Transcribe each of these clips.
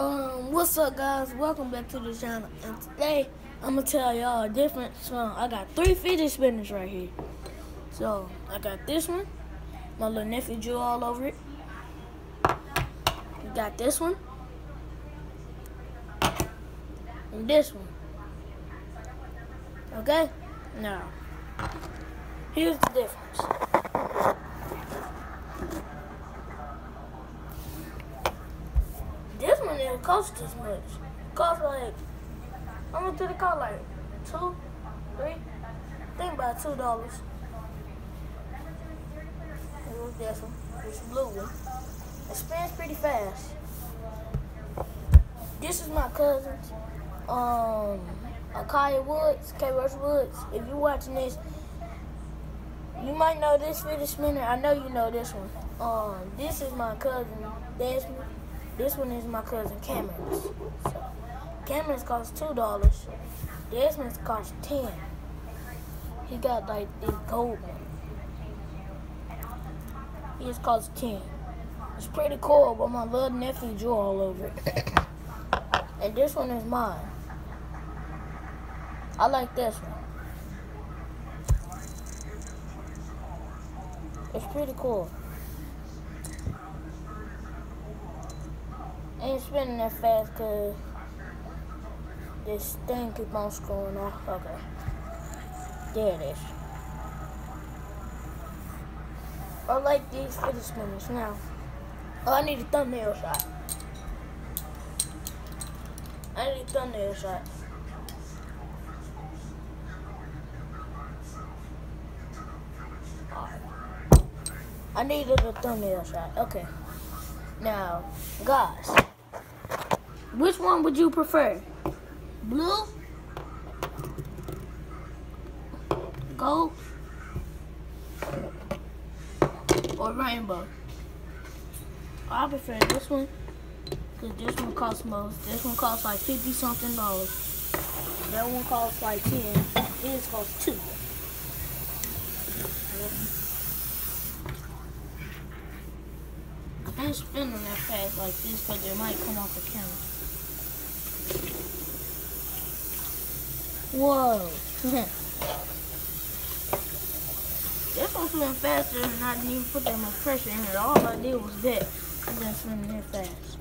Um, what's up, guys? Welcome back to the channel. And today, I'm gonna tell y'all a different song. I got three fidget spinners right here. So, I got this one. My little nephew drew all over it. We got this one. And this one. Okay? Now, here's the difference. Cost as much. Cost like, how much did it cost? Like two, three? I think about two dollars. This one, this blue one. It spins pretty fast. This is my cousin's, um, Akaya Woods, K. Rush Woods. If you're watching this, you might know this fidget spinner. I know you know this one. Um, this is my cousin Desmond. This one is my cousin Cameron's. So, Cameron's cost two dollars. Desmond's cost ten. He got like this gold one. His cost ten. It's pretty cool, but my little nephew drew all over it. and this one is mine. I like this one. It's pretty cool. Ain't spinning that fast because this thing keep on screwing off. Okay. There it is. I like these fidget spinners now. Oh, I need a thumbnail shot. I need a thumbnail shot. I needed a thumbnail shot. Okay. Now, guys, which one would you prefer? Blue? Gold? Or rainbow? I prefer this one. Because this one costs most. This one costs like 50 something dollars. That one costs like 10. This costs 2. I ain't spinning that fast like this because it might come off the camera. Whoa. this one's spinning faster and I didn't even put that much pressure in it. All I did was that. I didn't spin that fast.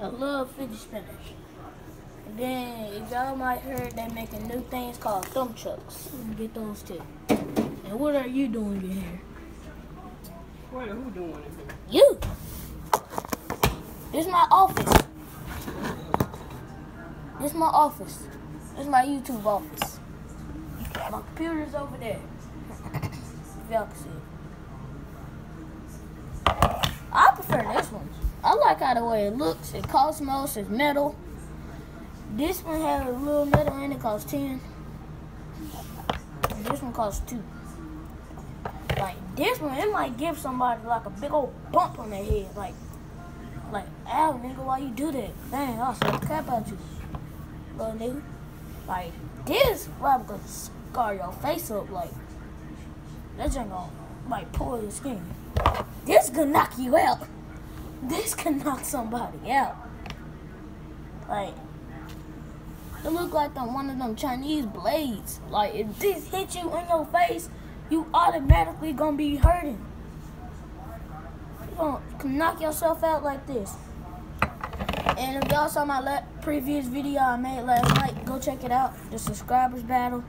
I love fidget spinners. And then, if y'all might heard, they making new things called thumb chucks. Get those too. And what are you doing in here? What are who doing it? You. This is my office. This is my office. This is my YouTube office. My computer's over there. Y'all can see. I prefer this one. I like how the way it looks. It costs most. It's metal. This one has a little metal in it. Costs ten. And this one costs two. Like this one, it might give somebody like a big old bump on their head. Like, like, ow, nigga, why you do that? Dang, I'll slap crap out you, little nigga. Like this, probably gonna scar your face up. Like, that ain't gonna like pull your skin. This could knock you out. This could knock somebody out. Like, it look like them one of them Chinese blades. Like, if this hit you in your face, you automatically gonna be hurting. You gonna knock yourself out like this. And if y'all saw my previous video I made last night, go check it out. The subscribers battle.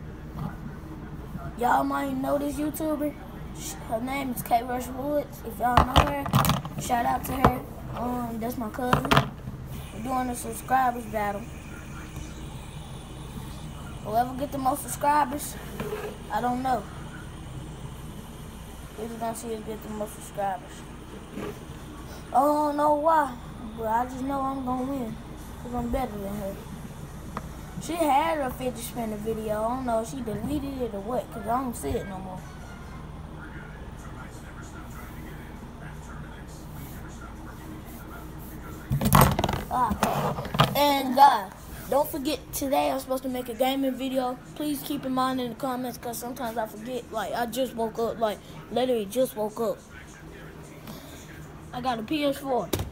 Y'all might know this YouTuber. Her name is K. Rush Woods. If y'all know her, shout out to her. Um, that's my cousin. We're doing a subscribers battle. Whoever get the most subscribers, I don't know. We're just gonna see us get the most subscribers. I don't know why, but I just know I'm gonna win. Cause I'm better than her. She had a fidget spinner video. I don't know if she deleted it or what, cause I don't see it no more. Ah. And guys, don't forget today I'm supposed to make a gaming video. Please keep in mind in the comments because sometimes I forget. Like I just woke up, like literally just woke up. I got a PS4.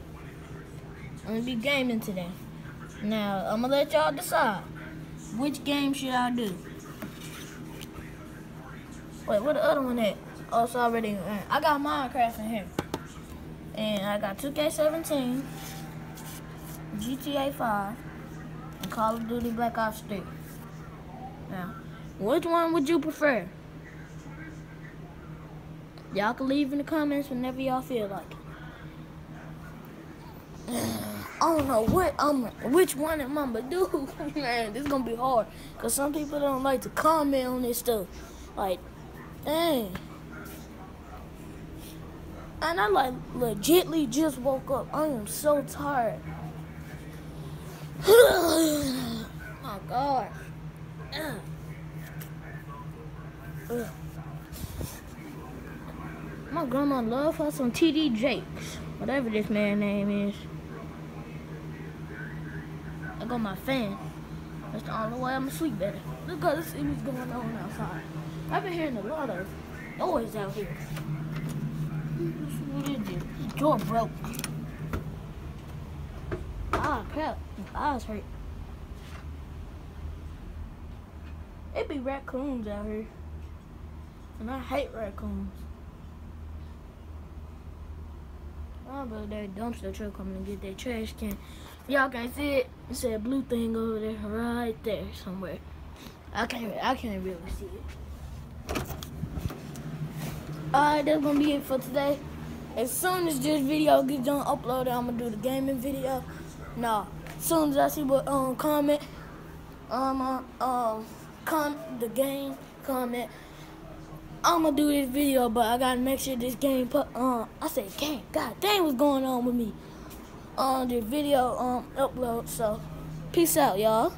I'm gonna be gaming today. Now I'm gonna let y'all decide which game should I do. Wait, what the other one at? Oh, it's already. Uh, I got Minecraft in here, and I got 2K17, GTA 5, and Call of Duty Black Ops 3. Now, which one would you prefer? Y'all can leave in the comments whenever y'all feel like it. I don't know what I'm, which one am I gonna do, man. This is gonna be hard, cause some people don't like to comment on this stuff. Like, dang. And I like legitly just woke up. I am so tired. My God. My grandma love her some TD Jakes, whatever this man name is. I got my fan. That's the only way I'm gonna sleep better. Look at this what's going on outside. I've been hearing a lot of noise out here. What is? The door broke. Ah, crap. My eyes hurt. It be raccoons out here. And I hate raccoons. Oh, but that dumpster truck coming to get that trash can. Y'all can't see it. It's that blue thing over there, right there somewhere. I can't. I can't really see it. Alright, that's gonna be it for today. As soon as this video gets done uploaded, I'm gonna do the gaming video. Nah, as soon as I see what um comment, um uh, um com the game comment. I'm gonna do this video, but I gotta make sure this game put uh I said game, god dang what's going on with me. On the video um upload, so peace out y'all.